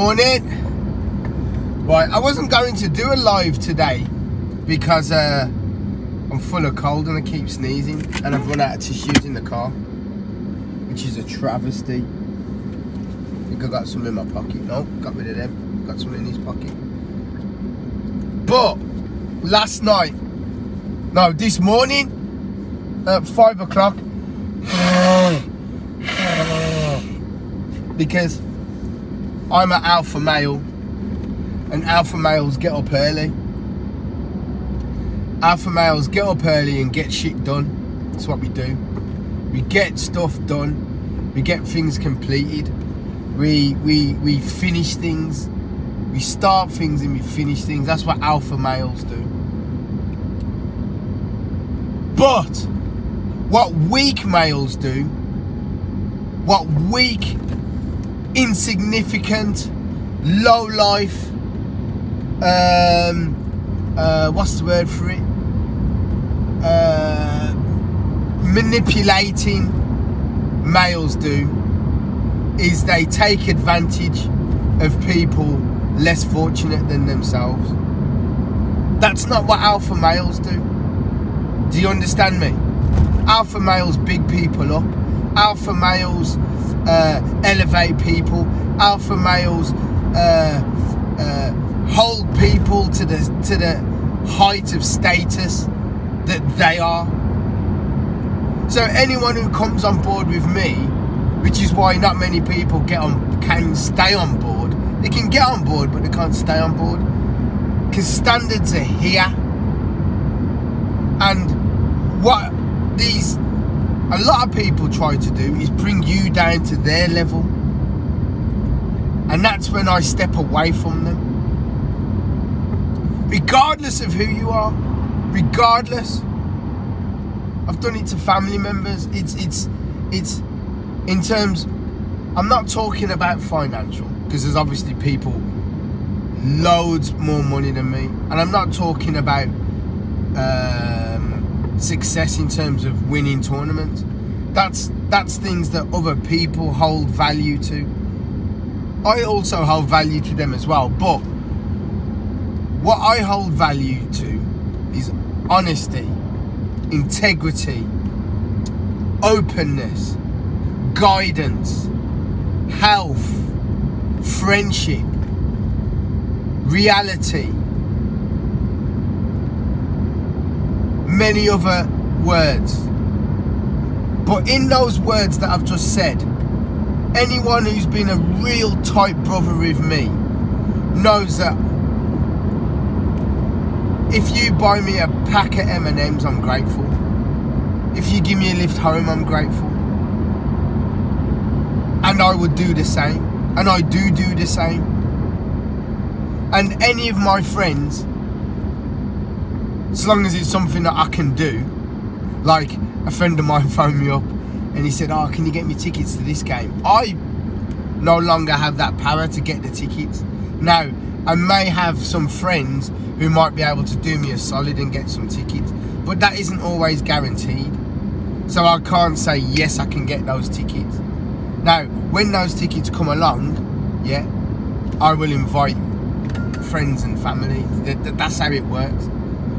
Morning. Right, I wasn't going to do a live today because uh, I'm full of cold and I keep sneezing and I've run out of tissues in the car, which is a travesty. I think I got some in my pocket. No, got rid of them. Got some in his pocket. But last night, no, this morning at five o'clock, because I'm an alpha male and alpha males get up early. Alpha males get up early and get shit done. That's what we do. We get stuff done. We get things completed. We we we finish things. We start things and we finish things. That's what alpha males do. But what weak males do, what weak, insignificant, low life, um, uh, what's the word for it? Uh, manipulating males do is they take advantage of people less fortunate than themselves. That's not what alpha males do. Do you understand me? Alpha males big people up. Alpha males uh, elevate people. Alpha males uh, uh, hold people to the to the height of status that they are. So anyone who comes on board with me, which is why not many people get on can stay on board. They can get on board, but they can't stay on board because standards are here. And what these a lot of people try to do is bring you down to their level. And that's when I step away from them. Regardless of who you are, regardless. I've done it to family members. It's it's it's in terms I'm not talking about financial because there's obviously people loads more money than me and I'm not talking about um, success in terms of winning tournaments that's that's things that other people hold value to. I also hold value to them as well but what I hold value to is honesty integrity openness guidance health friendship reality. Many other words but in those words that I've just said anyone who's been a real tight brother with me knows that if you buy me a pack of M&Ms I'm grateful. If you give me a lift home I'm grateful. And I would do the same. And I do do the same. And any of my friends as long as it's something that I can do like a friend of mine phoned me up and he said oh can you get me tickets to this game? I no longer have that power to get the tickets. Now I may have some friends who might be able to do me a solid and get some tickets but that isn't always guaranteed. So I can't say yes I can get those tickets. Now when those tickets come along yeah I will invite friends and family. That's how it works.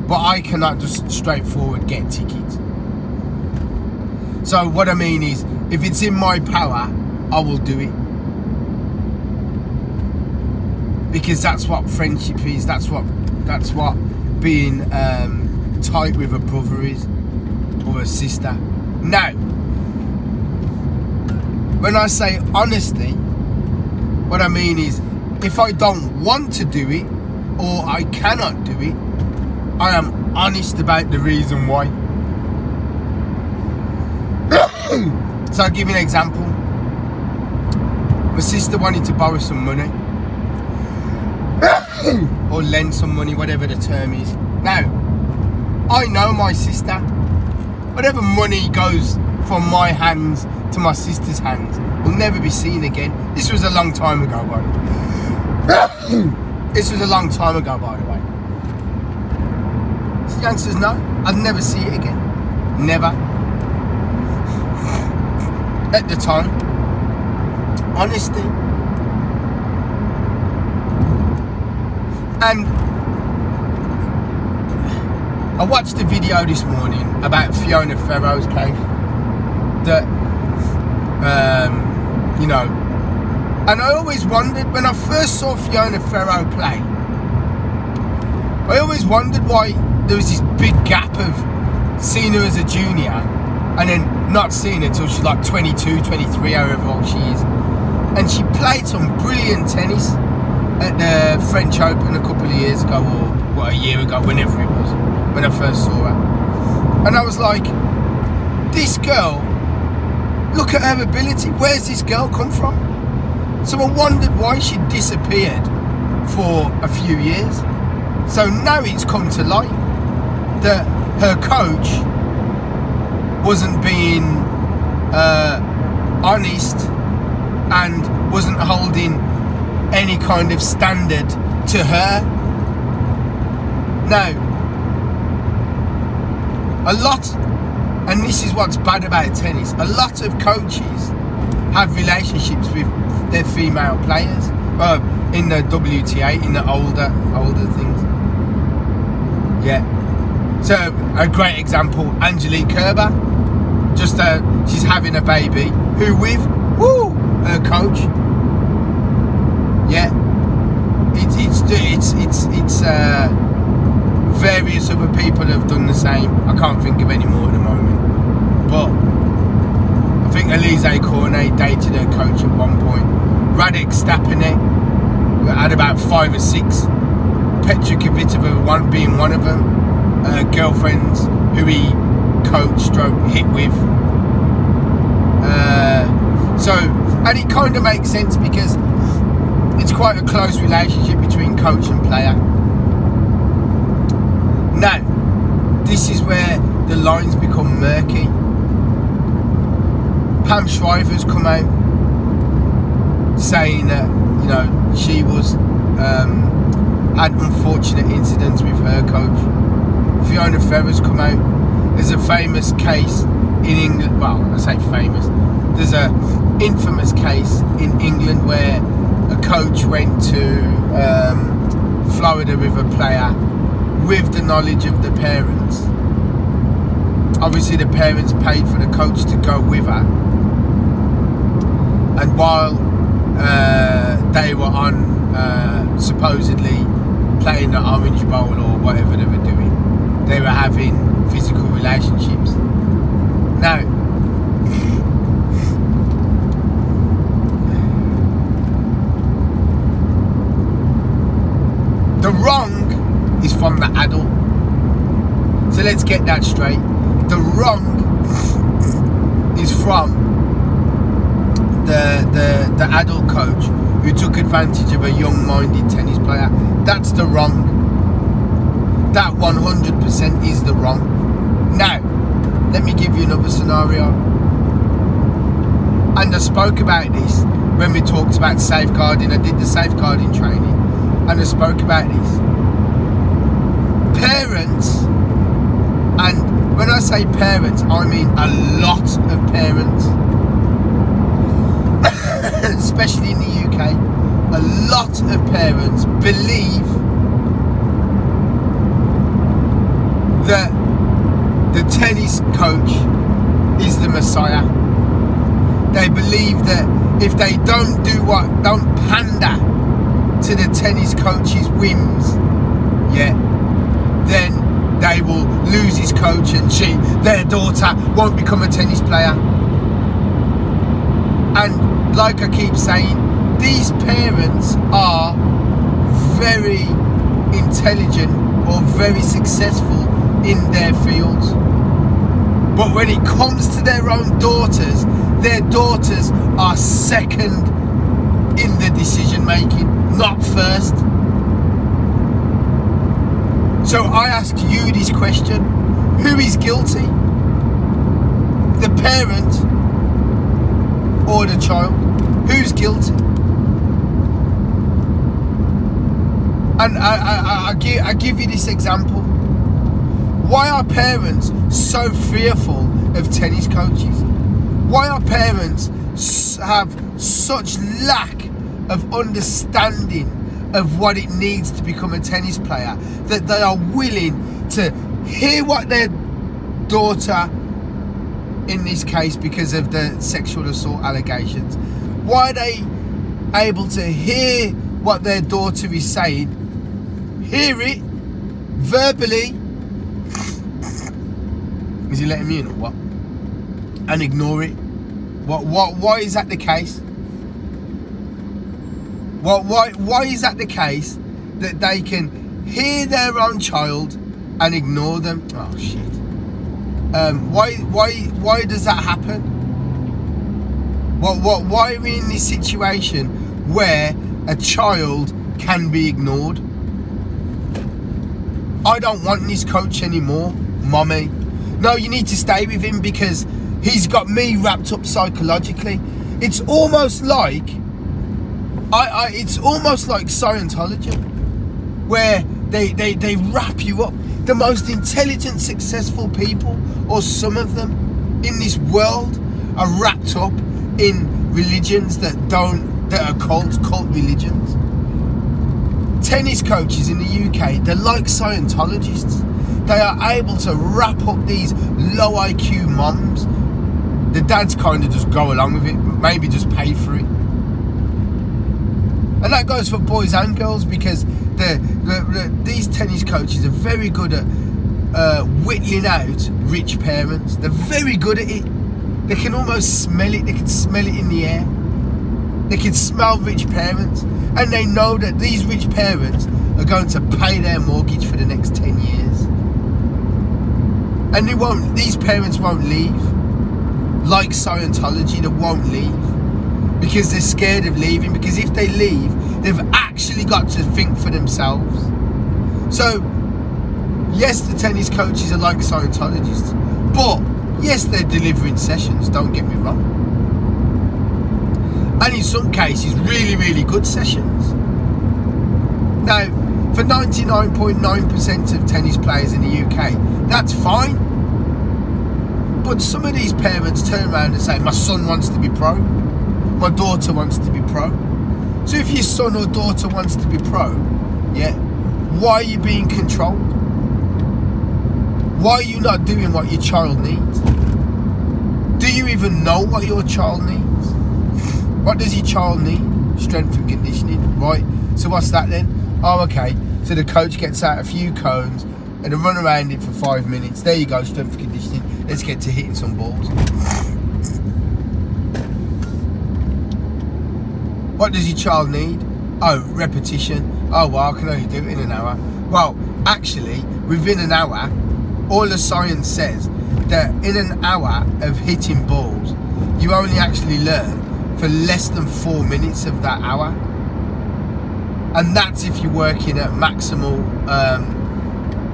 But I cannot just straightforward get tickets so what I mean is if it's in my power I will do it. Because that's what friendship is that's what that's what being um, tight with a brother is or a sister. Now when I say honesty what I mean is if I don't want to do it or I cannot do it I am honest about the reason why so I'll give you an example my sister wanted to borrow some money or lend some money, whatever the term is. Now, I know my sister. Whatever money goes from my hands to my sister's hands will never be seen again. This was a long time ago, by the way. this was a long time ago, by the way. The answer is no. I'd never see it again. Never. At the time. Honesty And I watched a video this morning about Fiona Ferro's case. That, um, you know, and I always wondered when I first saw Fiona Ferro play, I always wondered why there was this big gap of seeing her as a junior and then not seeing her until she's like 22, 23, however old she is. And she played some brilliant tennis at the French Open a couple of years ago, or what, a year ago, whenever it was, when I first saw her. And I was like, this girl, look at her ability. Where's this girl come from? So I wondered why she disappeared for a few years. So now it's come to light that her coach wasn't being uh, honest and wasn't holding any kind of standard to her. Now, a lot, and this is what's bad about tennis, a lot of coaches have relationships with their female players uh, in the WTA, in the older, older things. Yeah. So, a great example, Angelique Kerber. Just uh, she's having a baby. Who with? Woo! Her coach. Yeah. It's it's it's it's it's uh, various other people have done the same. I can't think of any more at the moment. But I think Alizé Cornet dated her coach at one point. Radek Stepanek had about five or six. Petra Kvitova one being one of them. Uh, girlfriends who he coached, stroke hit with. Uh, so, and it kind of makes sense because it's quite a close relationship between coach and player. Now, this is where the lines become murky. Pam Shriver's come out saying that you know she was um, had unfortunate incidents with her coach. Fiona Ferro's come out. There's a famous case in England. Well, I say famous. There's a infamous case in England where a coach went to um, Florida with a player with the knowledge of the parents. Obviously, the parents paid for the coach to go with her, and while uh, they were on uh, supposedly playing the Orange Bowl or whatever they were doing, they were having physical relationships. No. the wrong is from the adult. So let's get that straight. The wrong is from the, the, the adult coach who took advantage of a young-minded tennis player. That's the wrong. That 100% is the wrong. Now, let me give you another scenario. And I spoke about this when we talked about safeguarding. I did the safeguarding training and I spoke about this. Parents, and when I say parents, I mean a lot of parents, especially in the UK, a lot of parents believe that the tennis coach is the messiah. They believe that if they don't do what, don't pander to the tennis coach's whims, yeah, then they will lose his coach and she, their daughter, won't become a tennis player. And like I keep saying, these parents are very intelligent or very successful in their fields. But when it comes to their own daughters, their daughters are second in the decision making, not first. So I ask you this question who is guilty? The parent or the child? Who's guilty? And I, I, I, give, I give you this example. Why are parents so fearful of tennis coaches? Why are parents have such lack of understanding of what it needs to become a tennis player, that they are willing to hear what their daughter, in this case because of the sexual assault allegations, why are they able to hear what their daughter is saying, hear it verbally. Is he letting me in or what? And ignore it. What? What? Why is that the case? What? Why? Why is that the case that they can hear their own child and ignore them? Oh shit. Um, why? Why? Why does that happen? What? What? Why are we in this situation where a child can be ignored? I don't want this coach anymore, mommy. No, you need to stay with him because he's got me wrapped up psychologically. It's almost like I, I it's almost like Scientology where they, they, they wrap you up. The most intelligent, successful people, or some of them in this world, are wrapped up in religions that don't that are cult cult religions tennis coaches in the UK, they're like Scientologists. They are able to wrap up these low IQ moms. The dads kind of just go along with it, maybe just pay for it. And that goes for boys and girls because the, the, the these tennis coaches are very good at uh, whittling out rich parents. They're very good at it. They can almost smell it. They can smell it in the air. They can smell rich parents and they know that these rich parents are going to pay their mortgage for the next 10 years. And they won't, these parents won't leave. Like Scientology, they won't leave because they're scared of leaving. Because if they leave, they've actually got to think for themselves. So, yes, the tennis coaches are like Scientologists, but yes, they're delivering sessions, don't get me wrong and in some cases really really good sessions now for 99.9% of tennis players in the UK that's fine but some of these parents turn around and say my son wants to be pro my daughter wants to be pro so if your son or daughter wants to be pro yeah why are you being controlled why are you not doing what your child needs do you even know what your child needs what does your child need? Strength and conditioning, right? So what's that then? Oh, okay. So the coach gets out a few cones and they run around it for five minutes. There you go, strength conditioning. Let's get to hitting some balls. What does your child need? Oh, repetition. Oh, well, I can only do it in an hour. Well, actually, within an hour, all the science says that in an hour of hitting balls, you only actually learn for less than four minutes of that hour. And that's if you're working at maximal um,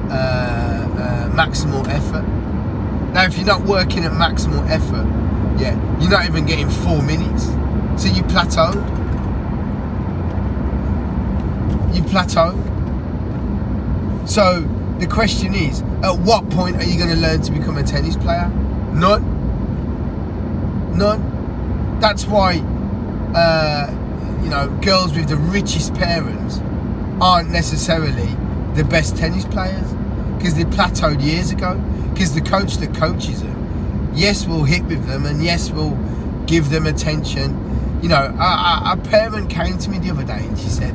uh, uh, maximal effort. Now, if you're not working at maximal effort, yeah, you're not even getting four minutes. So you plateaued. You plateaued. So the question is, at what point are you going to learn to become a tennis player? None. None that's why uh, you know girls with the richest parents aren't necessarily the best tennis players? Because they plateaued years ago. Because the coach that coaches them. Yes we'll hit with them and yes we'll give them attention. You know a, a, parent came to me the other day and she said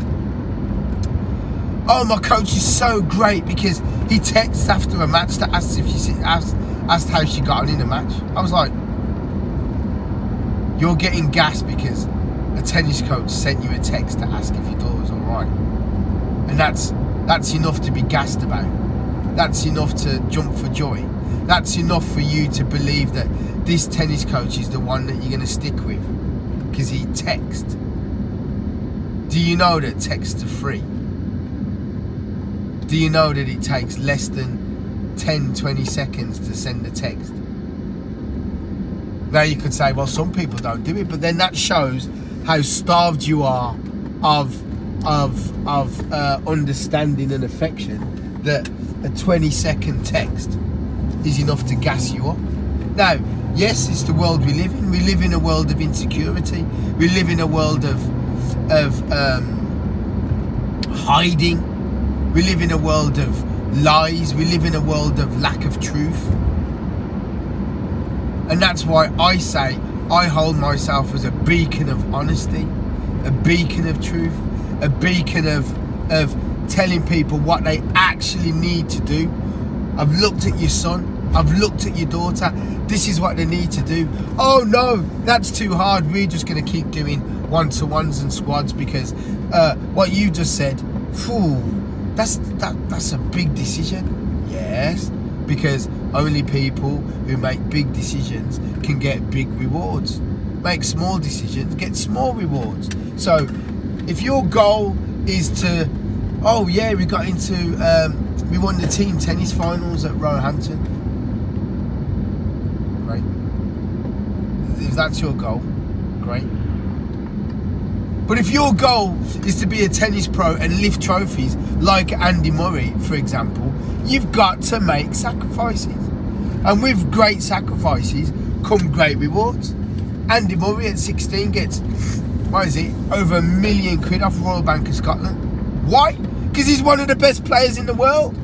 oh my coach is so great because he texts after a match to ask if she asked, asked how she got on in the match. I was like you're getting gas because a tennis coach sent you a text to ask if your daughter's all right, and that's that's enough to be gassed about. That's enough to jump for joy. That's enough for you to believe that this tennis coach is the one that you're going to stick with because he texts. Do you know that texts are free? Do you know that it takes less than 10 20 seconds to send a text? Now you could say, well, some people don't do it, but then that shows how starved you are of of of uh, understanding and affection that a 20 second text is enough to gas you up. Now, yes, it's the world we live in. We live in a world of insecurity. We live in a world of of um, hiding. We live in a world of lies. We live in a world of lack of truth. And that's why I say I hold myself as a beacon of honesty, a beacon of truth, a beacon of of telling people what they actually need to do. I've looked at your son, I've looked at your daughter. This is what they need to do. Oh no, that's too hard. We're just going to keep doing one-to-ones and squads because uh, what you just said, phew, that's that that's a big decision. Yes, because only people who make big decisions can get big rewards. Make small decisions, get small rewards. So, if your goal is to, oh yeah, we got into, um, we won the team tennis finals at Roehampton great. If that's your goal, great. But if your goal is to be a tennis pro and lift trophies like Andy Murray, for example, you've got to make sacrifices. And with great sacrifices come great rewards. Andy Murray at 16 gets, what is it, over a million quid off Royal Bank of Scotland. Why? Because he's one of the best players in the world.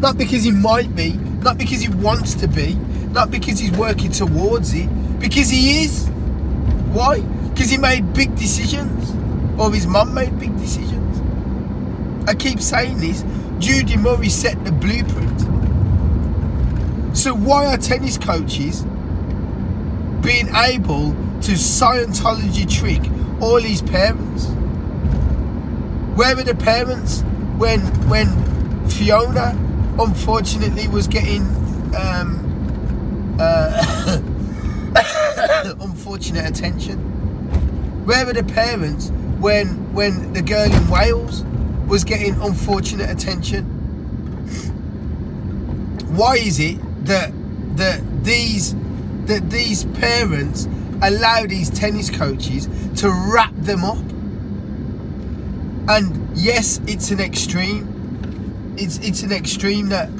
Not because he might be, not because he wants to be, not because he's working towards it, because he is. Why? Because he made big decisions, or his mum made big decisions. I keep saying this. Judy Murray set the blueprint. So why are tennis coaches being able to Scientology trick all these parents? Where were the parents when when Fiona unfortunately was getting um, uh, unfortunate attention. Where were the parents when when the girl in Wales was getting unfortunate attention? Why is it that that these that these parents allow these tennis coaches to wrap them up? And yes, it's an extreme it's it's an extreme that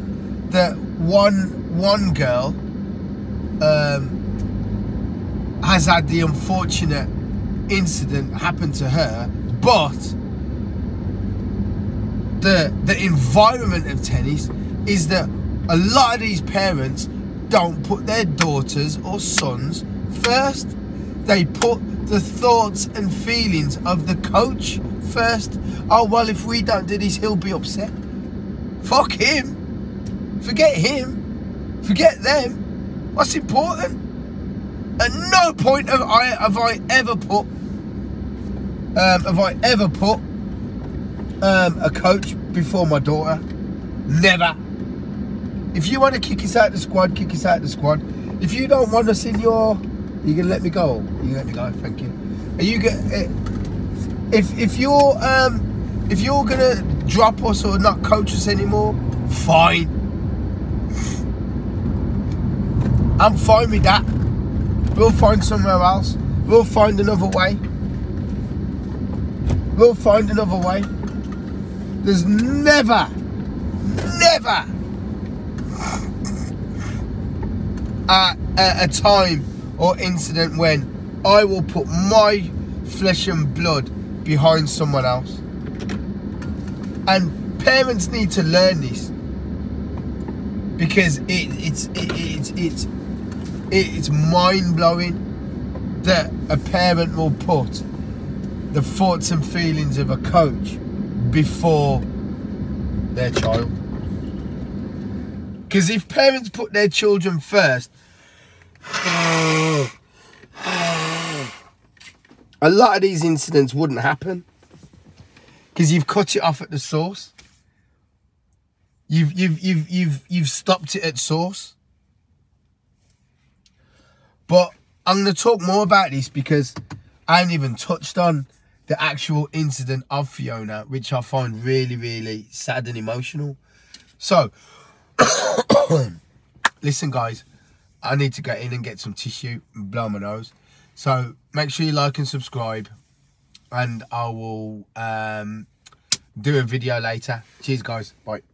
that one one girl um, has had the unfortunate incident happen to her, but the the environment of tennis is that a lot of these parents don't put their daughters or sons first. They put the thoughts and feelings of the coach first. Oh well, if we don't do this, he'll be upset. Fuck him. Forget him. Forget them. What's important? At no point have I have I ever put um, have I ever put um, a coach before my daughter. Never. If you want to kick us out of the squad, kick us out of the squad. If you don't want us in your, you gonna let me go. You let me go. Thank you. Are you get eh, if if you're um if you're gonna drop us or not coach us anymore, fine. I'm fine with that. We'll find somewhere else. We'll find another way. We'll find another way. There's never, never a, a, a time or incident when I will put my flesh and blood behind someone else. And parents need to learn this because it, it's it, it's it's it's mind blowing that a parent will put the thoughts and feelings of a coach before their child. Because if parents put their children first, a lot of these incidents wouldn't happen because you've cut it off at the source. You've you've you've you've you've stopped it at source. But I'm going to talk more about this because I haven't even touched on the actual incident of Fiona, which I find really, really sad and emotional. So, listen, guys, I need to get in and get some tissue and blow my nose. So, make sure you like and subscribe and I will um, do a video later. Cheers, guys. Bye.